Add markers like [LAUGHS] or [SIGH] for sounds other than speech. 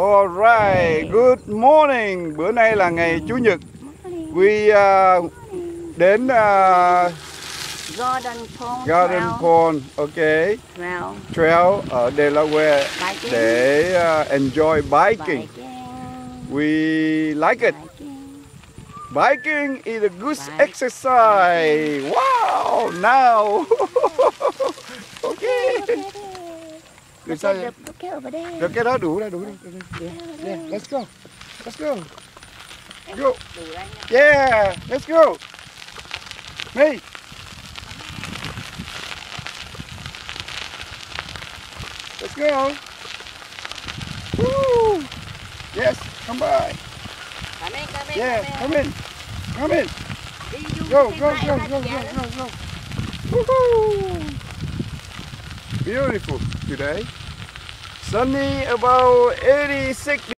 Alright, good morning. Bữa nay là ngày Chủ nhật. We uh, đến uh, Garden Pond Garden Trail. Pond, okay, Trail. trail ở Delaware Biking. để uh, enjoy biking. Biking. We like it. Biking. Biking is a good Biking. exercise. Wow, now. [LAUGHS] okay. Rồi sao vậy? Được cái over there. Rồi cái đó đủ rồi, đủ rồi. Yeah, yeah, let's go. Let's go. Go. Đủ đấy nha. Yeah, let's go. Me. Let's go. Woo. Yes, come by. Come in, come in, Yeah, come come in. Come in. Go, go, go, go, go, go, go. Woohoo. Beautiful today. Sunny about 86